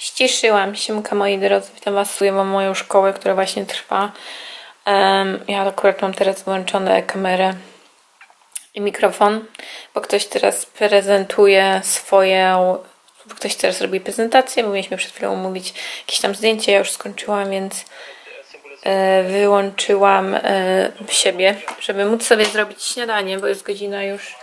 ściszyłam. Siemka moi drodzy, witam was, mam moją szkołę, która właśnie trwa. Um, ja akurat mam teraz włączone kamerę i mikrofon, bo ktoś teraz prezentuje swoją, bo ktoś teraz robi prezentację, bo mieliśmy przed chwilą mówić jakieś tam zdjęcie, ja już skończyłam, więc e, wyłączyłam e, siebie, żeby móc sobie zrobić śniadanie, bo jest godzina już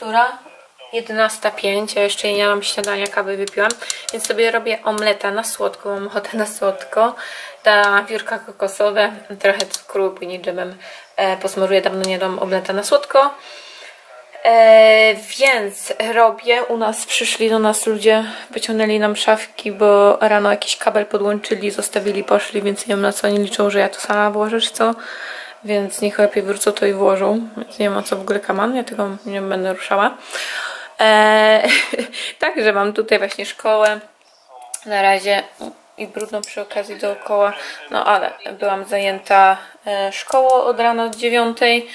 która? 11.05, ja jeszcze nie mam śniadania, kawy wypiłam, więc sobie robię omleta na słodko, mam ochotę na słodko. Ta wiórka kokosowe, trochę cukru, później dżemem e, posmaruję, dawno nie dam omleta na słodko. E, więc robię, u nas przyszli do nas ludzie, wyciągnęli nam szafki, bo rano jakiś kabel podłączyli, zostawili, poszli, więc nie wiem na co oni liczą, że ja to sama włożę, czy co. Więc niech lepiej wrócą to i włożą, więc nie ma co w ogóle kaman, ja tego nie będę ruszała. Eee, Także mam tutaj właśnie szkołę. Na razie i brudno przy okazji dookoła. No ale byłam zajęta e, szkołą od rana od dziewiątej,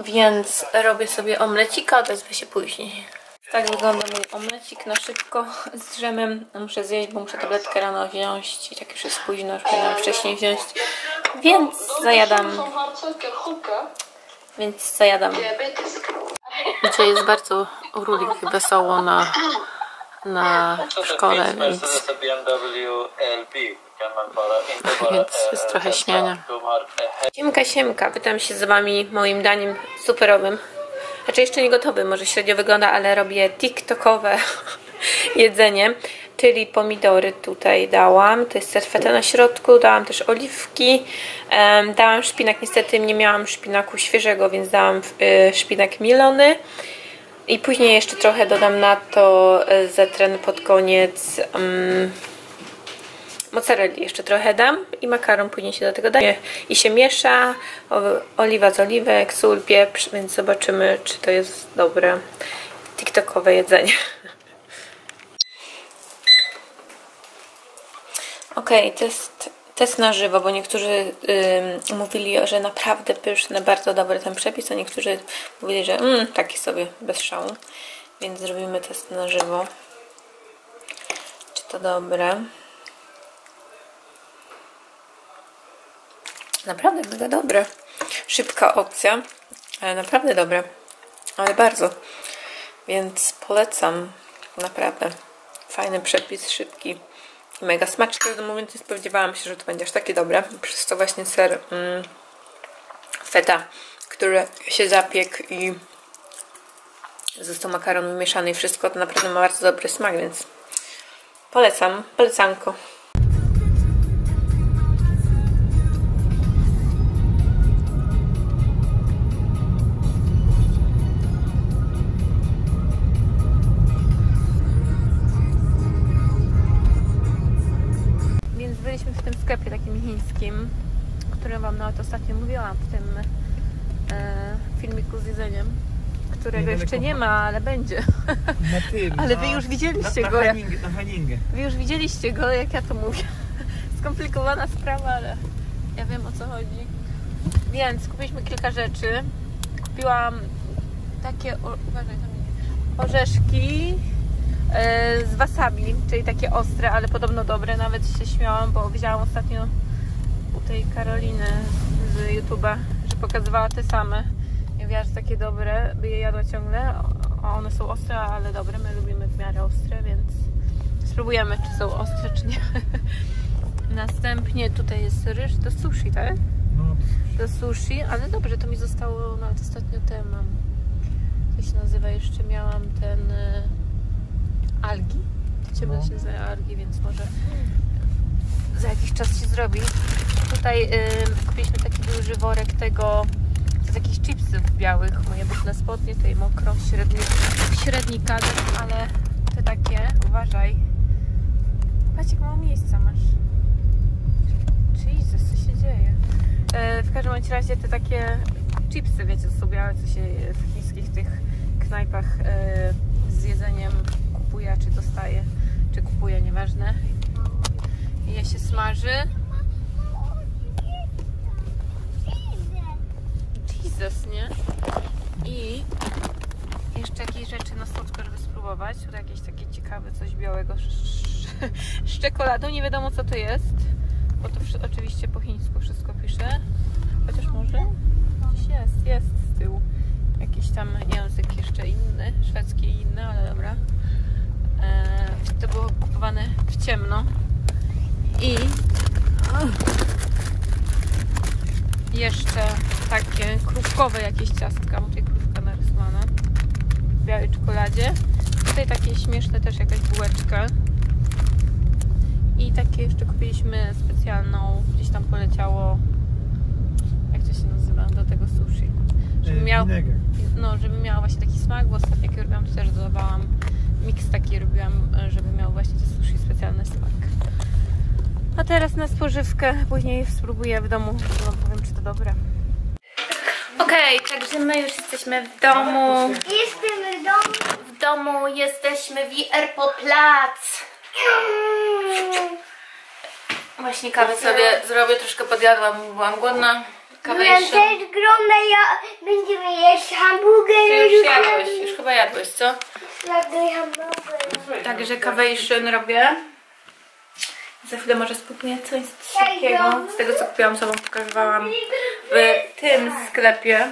więc robię sobie omlecika, odezwę się później. Tak wygląda mój omlecik na szybko z drzemem. Muszę zjeść, bo muszę tabletkę rano wziąć i tak już jest późno, już powinnam wcześniej wziąć. Więc zajadam. Więc zajadam. Dzisiaj jest bardzo urulik wesoło na, na szkole, więc, więc jest trochę śniania. Siemka, siemka, pytam się z wami moim daniem superowym. Znaczy jeszcze nie gotowy, może średnio wygląda, ale robię tiktokowe jedzenie, czyli pomidory tutaj dałam, to jest serfeta na środku, dałam też oliwki, dałam szpinak, niestety nie miałam szpinaku świeżego, więc dałam y, szpinak milony i później jeszcze trochę dodam na to y, zetren pod koniec um, mozzarelli jeszcze trochę dam i makaron później się do tego daje. I się miesza, oliwa z oliwek, sól, pieprz, więc zobaczymy czy to jest dobre. Tiktokowe jedzenie. Okej, okay, test, test na żywo, bo niektórzy yy, mówili, że naprawdę pyszny, bardzo dobry ten przepis, a niektórzy mówili, że mm, taki sobie, bez szału. Więc zrobimy test na żywo. Czy to dobre? Naprawdę mega dobre. Szybka opcja, ale naprawdę dobre. Ale bardzo. Więc polecam. Naprawdę. Fajny przepis, szybki mega smaczny. No mówiąc, nie spodziewałam się, że to będzie aż takie dobre. Przez to właśnie ser mm, feta, który się zapiekł i został makaron wymieszany i wszystko, to naprawdę ma bardzo dobry smak, więc polecam, polecanko. O którym Wam nawet ostatnio mówiłam w tym e, filmiku z jedzeniem, którego jeszcze nie ma, ale będzie. Na tym, ale Wy już widzieliście na, go. Na, Hanning, na Hanningę. Wy już widzieliście go, jak ja to mówię. Skomplikowana sprawa, ale ja wiem o co chodzi. Więc kupiliśmy kilka rzeczy. Kupiłam takie, o, uważaj, orzeszki E, z wasabi, czyli takie ostre, ale podobno dobre. Nawet się śmiałam, bo widziałam ostatnio tej Karoliny z YouTube'a, że pokazywała te same. Ja mówiła, że takie dobre, by je jadła ciągle. A one są ostre, ale dobre. My lubimy w miarę ostre, więc spróbujemy, czy są ostre, czy nie. Następnie tutaj jest ryż do sushi, tak? No, Do sushi, ale dobrze, to mi zostało nawet ostatnio ten mam. To się nazywa jeszcze, miałam ten e, algi. Ciemno No. się nazywa algi, więc może za jakiś czas się zrobi. Tutaj y, kupiliśmy taki duży worek tego z jakichś chipsów białych, moje brudne spodnie, tutaj mokro, średni, średni kadr, ale te takie, uważaj. Patrz jak mało miejsca masz. Jesus, co się dzieje? E, w każdym razie te takie chipsy, wiecie, co białe, co się w chińskich tych knajpach e, z jedzeniem kupuje, czy dostaje, czy kupuje, nieważne. I je się smaży. Jesus, nie? I jeszcze jakieś rzeczy na słodko, żeby spróbować. Tutaj jakieś takie ciekawe coś białego z, czekoladą. Nie wiadomo co to jest, bo to oczywiście po chińsku wszystko pisze. Chociaż może jest, jest z tyłu. Jakiś tam język jeszcze inny, szwedzki i inny, ale dobra. Eee, to było kupowane w ciemno. I jeszcze takie krówkowe jakieś ciastka, bo tutaj krówka narysowana w białej czekoladzie. Tutaj takie śmieszne też jakaś bułeczka. I takie jeszcze kupiliśmy specjalną, gdzieś tam poleciało, jak to się nazywa, do tego sushi. Żeby miał, Winegar. no, żeby miała właśnie taki smak, bo ostatnio jak robiłam, to też dodawałam miks taki robiłam, e, żeby miał właśnie te sushi specjalny smak. A teraz na spożywkę, później spróbuję w domu, bo powiem czy to dobre. Okej, także my już jesteśmy w domu. Jesteśmy w domu. W domu jesteśmy w Airpo Plac. Właśnie kawę sobie zrobię, troszkę podjadłam, bo byłam głodna. Kawę jeszcze. też gromna, ja będziemy jeść hamburgery. Ty już jadłeś, już chyba jadłeś, co? Jadłeś hamburgery. Także kawejszyn robię. Za chwilę może spróbuję coś takiego. Z tego co kupiłam, wam pokazywałam w tym sklepie.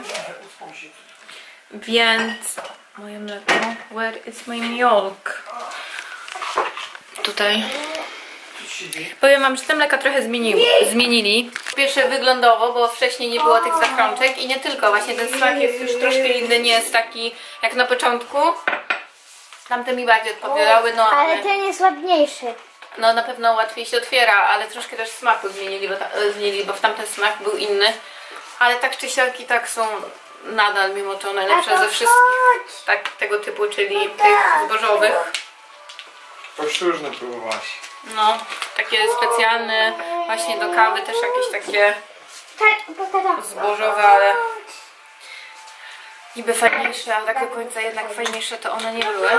Więc moje mleko. Where is my milk? Tutaj. Powiem wam, że te mleka trochę zmieniły, zmienili. Po pierwsze wyglądowo, bo wcześniej nie było tych zakrączek i nie tylko, właśnie ten smak jest już troszkę inny, nie jest taki jak na początku. Tamte mi bardziej odpowiadały, no ale, Ale ten jest ładniejszy. No na pewno łatwiej się otwiera, ale troszkę też smaku zmienili, bo, ta, e, zmienili, bo w tamten smak był inny. Ale tak czy siak i tak są nadal, mimo to najlepsze ze wszystkich tak, tego typu, czyli tych zbożowych. Poszczurne próbowałaś. No, takie specjalne właśnie do kawy, też jakieś takie Tak, pokazałam. zbożowe, ale niby fajniejsze, a tak do końca jednak fajniejsze to one nie były.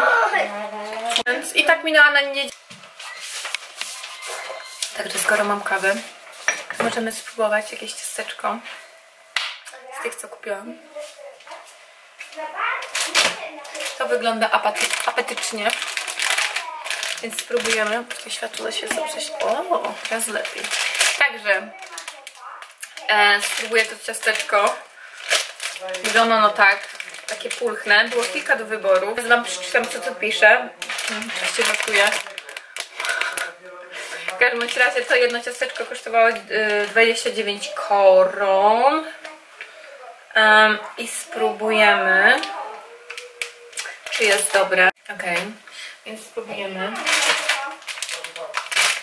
Więc i tak minęła na niedzielę. Także skoro mam kawę, możemy spróbować jakieś ciasteczko z tych, co kupiłam. To wygląda apetycznie. Więc spróbujemy. To światło się zaprześ. O, teraz lepiej. Także e, spróbuję to ciasteczko. Wygląda ono tak. Takie pulchne. Było kilka do wyboru. Wam przeczytam co tu pisze. Hmm, Oczywiście żartuję. W każdym razie to jedno ciasteczko kosztowało e, 29 koron. Em, I spróbujemy, czy jest dobre. Ok, więc spróbujemy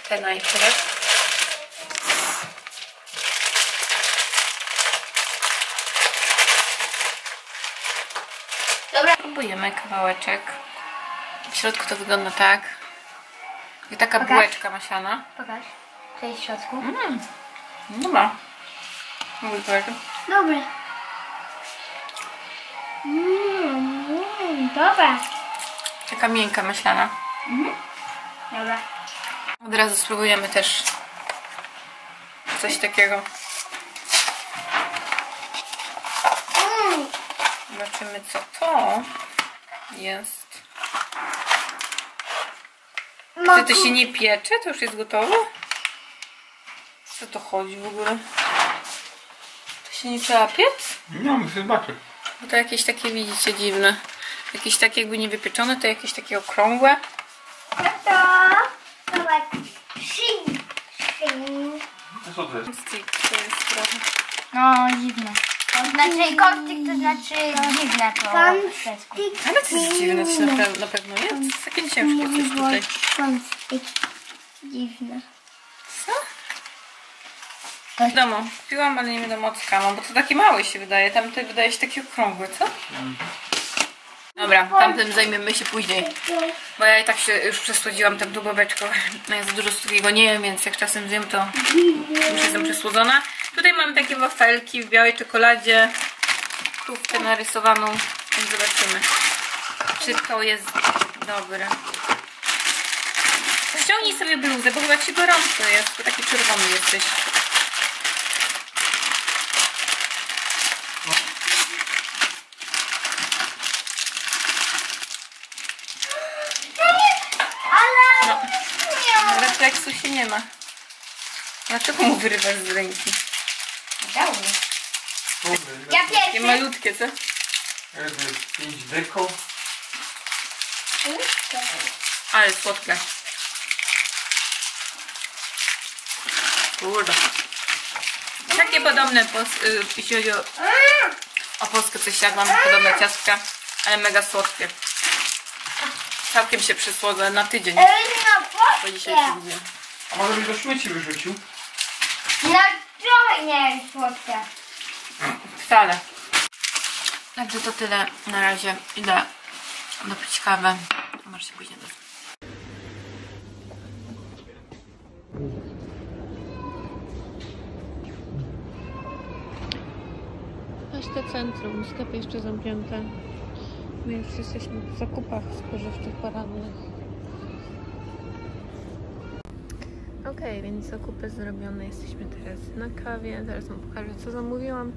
te najpierw. Dobra. Próbujemy kawałeczek. W środku to wygląda tak. I taka Pokaż. bułeczka masiana. Pokaż. Co jest w środku? Nie ma. Mój bardzo. Dobre. Mmm, dobra. Taka miękka maślana. Dobra. Od razu spróbujemy też coś takiego. Mm, Zobaczymy co to jest. Czy to się nie piecze? To już jest gotowe? Co to chodzi w ogóle? To się nie trzeba piec? No, muszę zobaczyć. Bo to jakieś takie, widzicie, dziwne. Jakieś takie jakby nie wypieczone, to jakieś takie okrągłe. Tato. Zobacz. Szyn. Co to jest? Stick to jest trochę. No, dziwne. To znaczy, kostik to znaczy dziwne to szwedzku. Ale to jest dziwne, to na, pe- na pewno jest takie ciężkie coś tutaj. Kąstik. Dziwne. Co? W domu. Piłam, ale nie wiadomo od skama, bo to takie małe się wydaje. Tamte wydaje się takie okrągłe, co? Dobra, tamtym zajmiemy się później. Bo ja i tak się już przesłodziłam tą długobeczką. No ja za dużo drugiego nie wiem, więc jak czasem zjem, to już jestem przesłodzona. Tutaj mamy takie wafelki w białej czekoladzie. Krówkę narysowaną. Więc zobaczymy, czy to jest dobre. Ściągnij sobie bluzę, bo chyba ci gorąco jest, taki czerwony jesteś. Się nie ma. Dlaczego mu wyrywasz z ręki? Dał mi. Kurde, Ja Takie pierwszy. malutkie, co? jest 5 deko? Ale słodkie. Kurde. Takie podobne, pos- y, jeśli chodzi o, o Polskę, coś jadłam, podobne ciastka, ale mega słodkie. Całkiem się przysłodzę na tydzień, E, bo dzisiaj się lubię. A może byś do śmieci wyrzucił? No trochę nie jest słodkie. Wcale. Także to tyle na razie. Idę dopić kawę. Może się później do Paśte centrum, sklepy jeszcze zamknięte, więc jesteśmy w zakupach spożywczych porannych. Okej, więc zakupy zrobione, jesteśmy teraz na kawie, zaraz wam pokażę co zamówiłam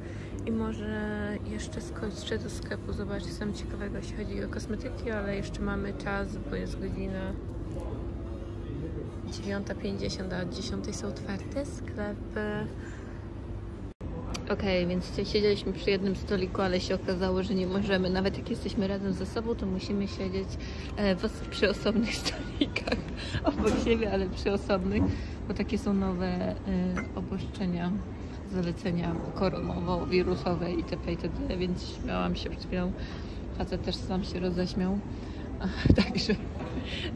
i może jeszcze skoczę do sklepu, zobaczyć co ciekawego jeśli chodzi o kosmetyki, ale jeszcze mamy czas, bo jest godzina 9.50, a o 10.00 są otwarte sklepy. Okej, więc siedzieliśmy przy jednym stoliku, ale się okazało, że nie możemy. Nawet jak jesteśmy razem ze sobą, to musimy siedzieć e, w przy osobnych stolikach obok siebie, ale przy osobnych, bo takie są nowe e, obostrzenia, zalecenia koronowo-wirusowe itp. itd. Więc śmiałam się przed chwilą. Facet też sam się roześmiał. Także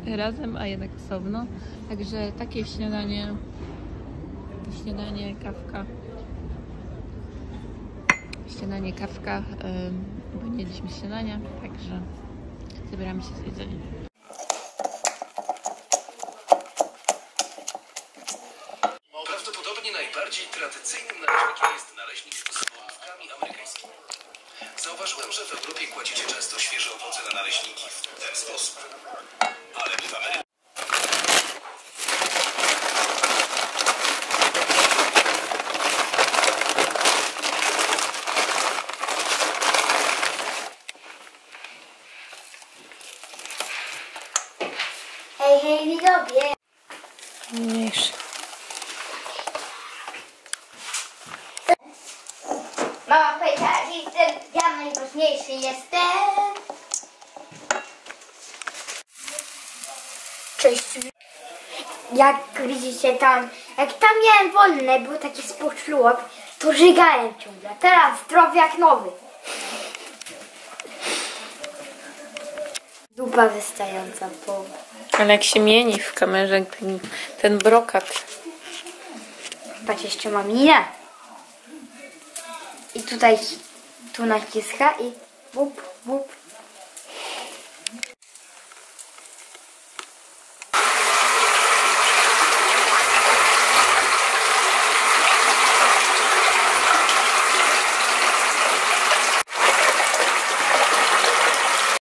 razem, a jednak osobno. Także takie śniadanie, śniadanie, kawka śniadanie, kawka, bo nie jedliśmy śniadania, także zabieramy się z jedzeniem. Prawdopodobnie najbardziej tradycyjnym naleśnikiem jest naleśnik z ołówkami amerykańskimi. Zauważyłem, że w Europie kładziecie często świeże owoce na naleśniki w ten sposób. Ale my w Ameryce Mama powiedziała, że jestem, ja najważniejszy jestem. Cześć. Jak widzicie tam, jak tam miałem wolne, był taki spoczlułek, to żygałem ciągle. Teraz zdrowy jak nowy. Dupa wystająca po... Ale jak się mieni w kamerze ten, ten brokat. Patrz, jeszcze mam minę. I tutaj tu naciska i bup, bup,